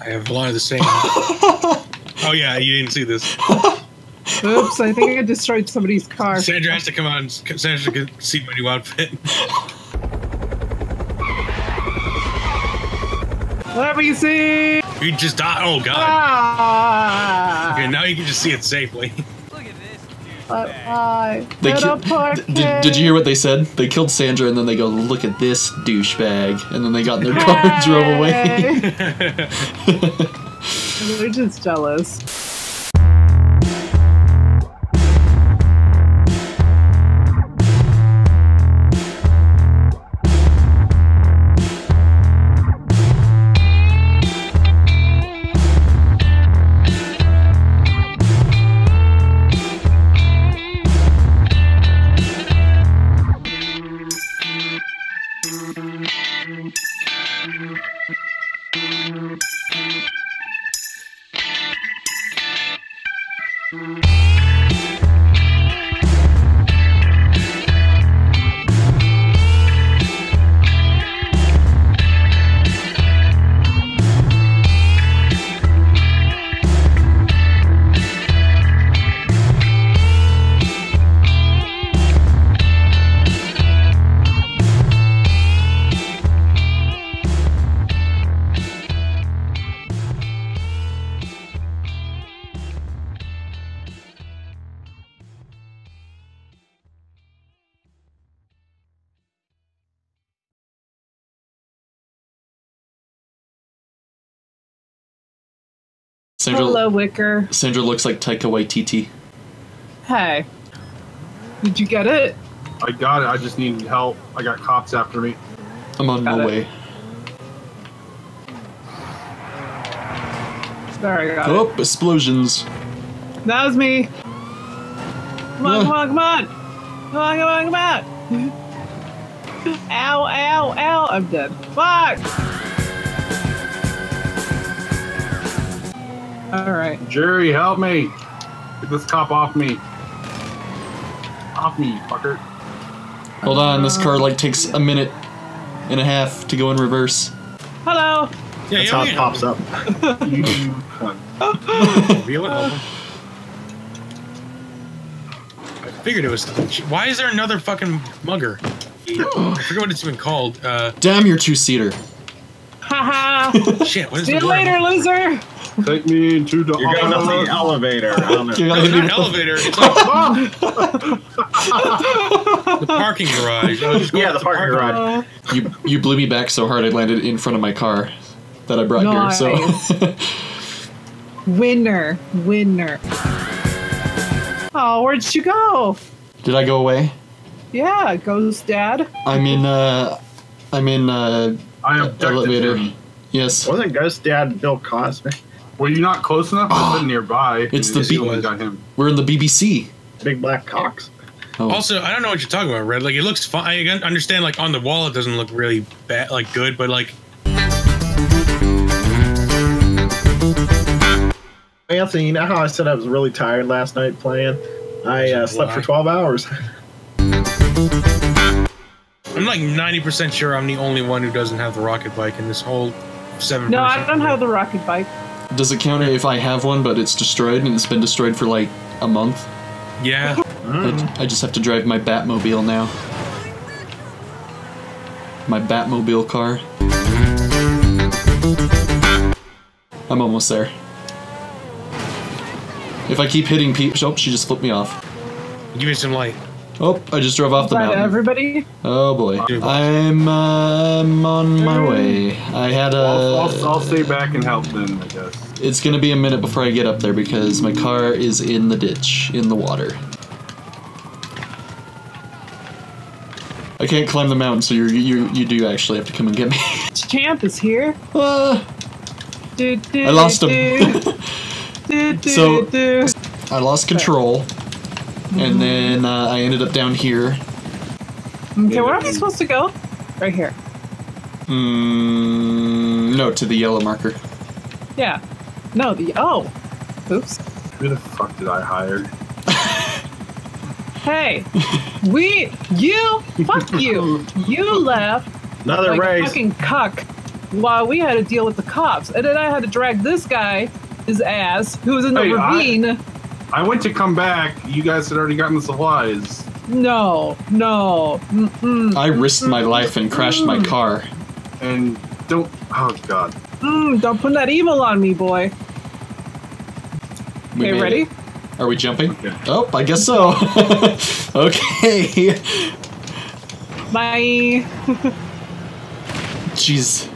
I have a lot of the same. oh yeah, you didn't see this. Oops, I think I destroyed somebody's car. Sandra has to come out and Sandra can see my new outfit. Let me see. You just died. Oh god. Ah. Okay, now you can just see it safely. But I They did ki- did, did you hear what they said? They killed Sandra and then they go, look at this douchebag. And then they got in their car and drove away. Hey. They're just jealous. Sandra, Hello, Wicker. Sandra looks like Taika Waititi. Hey. Did you get it? I got it. I just need help. I got cops after me. I'm on Got my it. way. There, I got Oh, explosions. That was me. Come on, Yeah. come on, come on. Come on, come on, come on. ow, ow, ow. I'm dead. Fuck. Alright. Jerry, help me. Get this cop off me. Off me, fucker. Hold on, this car like takes a minute and a half to go in reverse. Hello. Yeah, That's how it pops up. You cunt. It, hold. I figured it was. Why is there another fucking mugger? I forget what it's even called. Uh, Damn your two seater. Haha. shit. What is See you word? later, loser. Take me into the You're going up the elevator. I don't know. You No, gotta it's not do- an elevator. It's like the parking garage. Just go Yeah, up the parking garage. Uh, You you blew me back so hard I landed in front of my car that I brought Nice. here. So winner. Winner. Oh, where'd you go? did I go away? Yeah, ghost dad. I'm in uh I'm in uh I objected elevator. him. Yes. Wasn't Ghost Dad Bill Cosby? Were you not close enough? I was nearby. It's the you beat- only got him. We're in the BBC. Big Black cocks. Oh. Also, I don't know what you're talking about, Red. Like, it looks fine. I can understand, like, on the wall, it doesn't look really bad, like, good, but, like, Anthony, you know how I said I was really tired last night playing? I uh, slept for 12 hours. I'm like 90% sure I'm the only one who doesn't have the rocket bike in this whole seven No, I don't have the rocket bike. Does it count if I have one but it's destroyed and it's been destroyed for like a month? Yeah. I, I just have to drive my Batmobile now. My Batmobile car. I'm almost there. If I keep hitting people, oh, she just flipped me off. Give me some light. Oh, I just drove off the Bye mountain. everybody. Oh boy, I'm uh, I'm on my way. I had I'll, a. I'll, I'll stay back and help then, I guess. It's gonna be a minute before I get up there because my car is in the ditch, in the water. I can't climb the mountain, so you you you do actually have to come and get me. Champ is here. Do, do, I lost him. do, So- I lost control, and then uh, I ended up down here. Okay, where are we supposed to go? Right here. Mm, no, to the yellow marker. Yeah. No, the oh. Oops. Who the fuck did I hire? Hey, we, you, fuck you. You left Another like a race. fucking cuck. while we had to deal with the cops, and then I had to drag this guy, his ass, who was in the Hey, ravine. I went to come back. You guys had already gotten the supplies. No, no. Mm-mm, I risked my life and crashed my car. And don't. Oh, God. mm, don't put that evil on me, boy. We Okay, ready? it. Are we jumping? Okay. Oh, I guess so. okay. Bye. Jeez.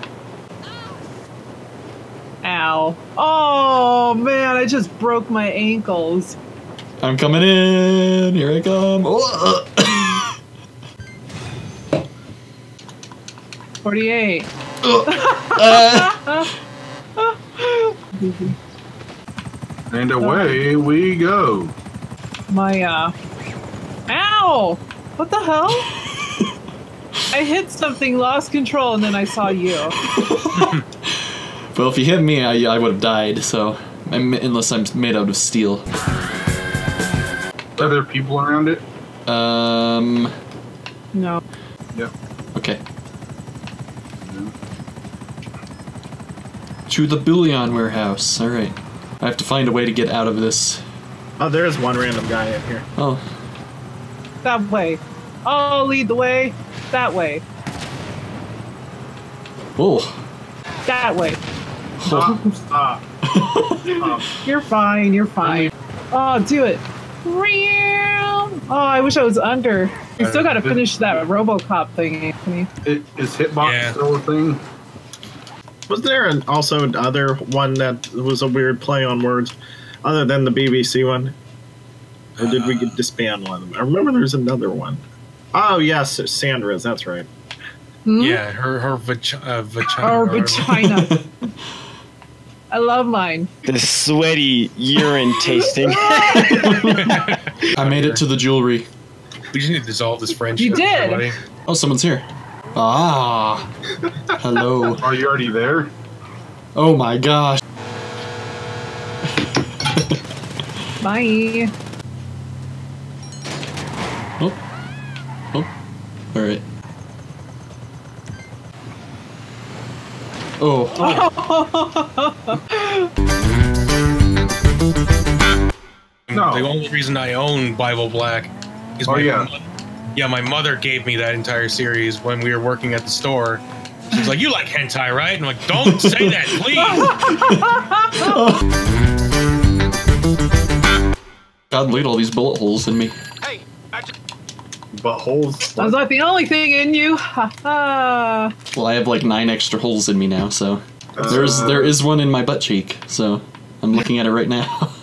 Ow. Oh man, I just broke my ankles. I'm coming in. Here I come. Oh, uh. 48. Uh, And away we go. My uh Ow! What the hell? I hit something, lost control, and then I saw you. well, if you hit me, I, I would have died. So, I'm, unless I'm made out of steel. Are there people around it? Um. No. Yep. Okay. To the bullion warehouse. All right. I have to find a way to get out of this. Oh, there is one random guy in here. Oh, That way. I'll lead the way. That way. Oh. That way. Stop. Stop. Stop. You're fine, you're fine. Oh, do it. Meow. Oh, I wish I was under. We still gotta finish that Robocop thing, Anthony. It, is Hitbox Yeah. still a thing? Was there an, also another one that was a weird play on words, other than the BBC one? Or did we get disband one of them? I remember there's another one. Oh yes, Sandra's. That's right. Hmm? Yeah, her her vagi- uh, vagina. Or or vagina. I love mine. The sweaty urine tasting. I made it to the jewelry. We just need to dissolve this friendship. You did. everybody. Oh, someone's here. Ah. Hello. Are you already there? Oh my gosh. Bye. Oh. Oh. All right. Oh. No. The only reason I own Bible Black is Oh, my yeah. yeah, my mother gave me that entire series when we were working at the store. She's like, "You like hentai, right?" And I'm like, "Don't say that, please." God, look at all these bullet holes in me. Buttholes? I was like the only thing in you. Ha ha. Well, I have like nine extra holes in me now, so there's Uh, there is one in my butt cheek. So I'm looking at it right now.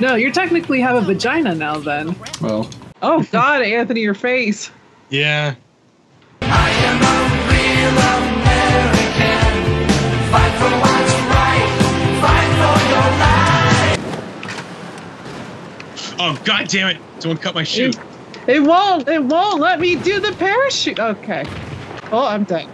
No, you technically have a vagina now then. well, Oh god, Anthony, your face. yeah. I am a real American. Oh god damn it! Someone cut my shoe. It won't, it won't let me do the parachute. Okay. Oh, I'm done.